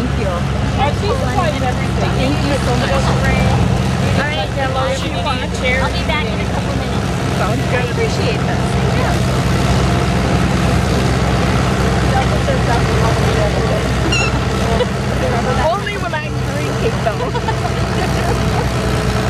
Thank you. And she supplies everything. Thank you so much. All right. I'll be back in a couple minutes. Sounds good. I appreciate that. Only when I'm drinking though.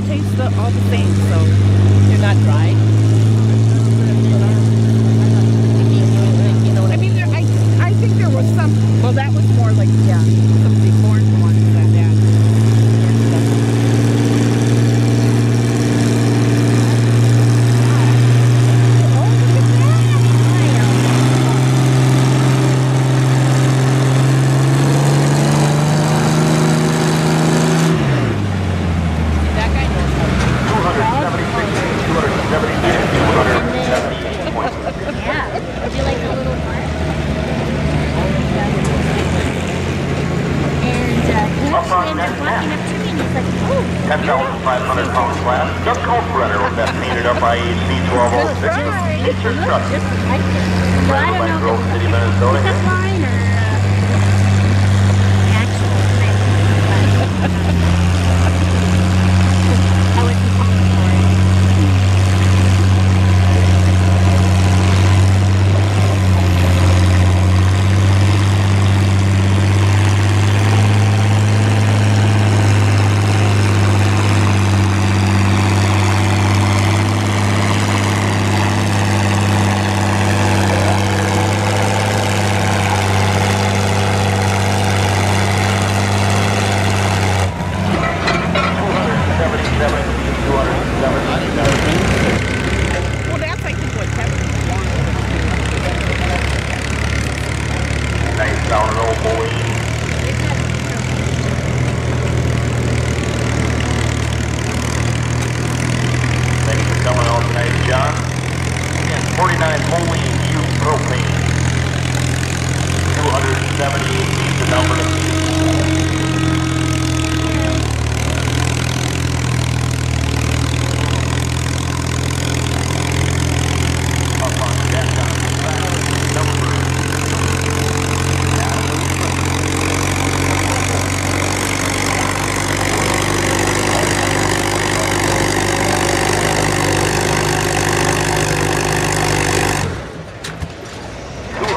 they taste all the same, so they're not dry. 500 pounds class, Doug Kalkbrenner will best heated up by HB 1206. your Truck. Driver by Grove City, Minnesota. It's a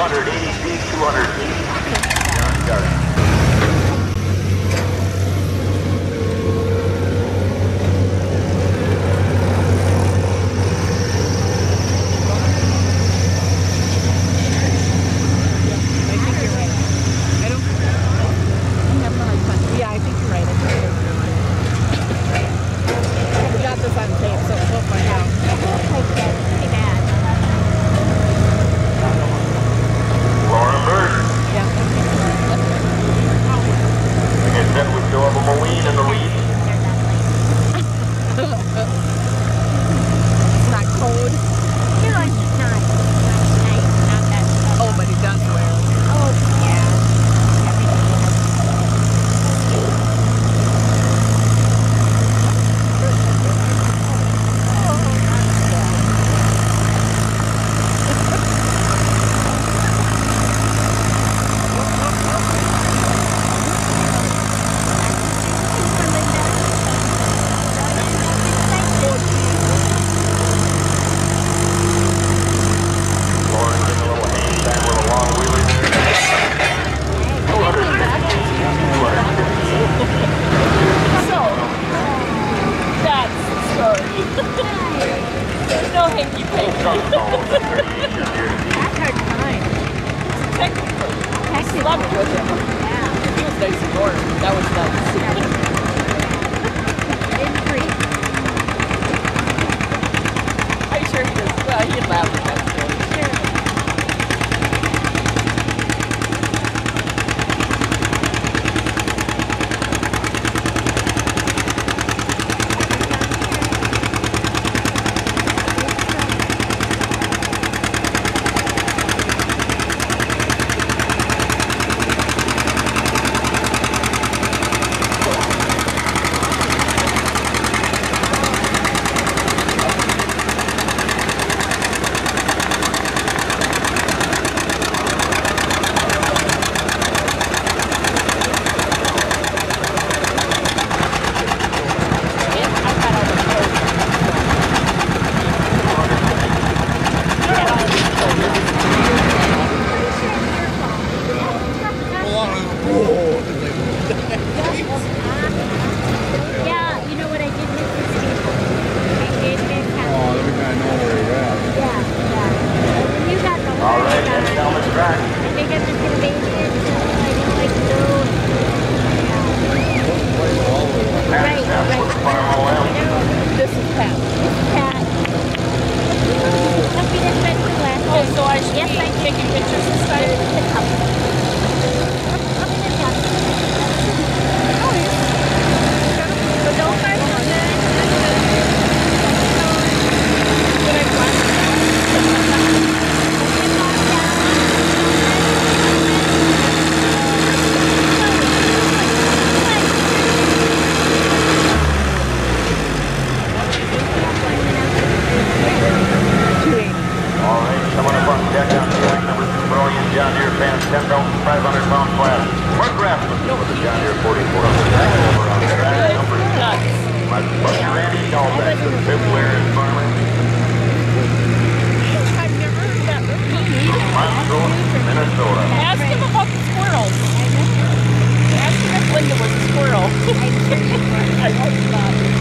280 feet, 280 feet. John He loved Georgia. Yeah. He was nice and. That was nice. I sure he. Well, he laughed. Temco, 500 pound class. Mark Raffman, with the John Deere 44. Over on track number two. My buddy Randy Dahlbeck, the fifth layer in farmer. I've never heard that movie. From Montrose, Minnesota. Ask him about the squirrels. Ask him if Linda was a squirrel. I know she's not.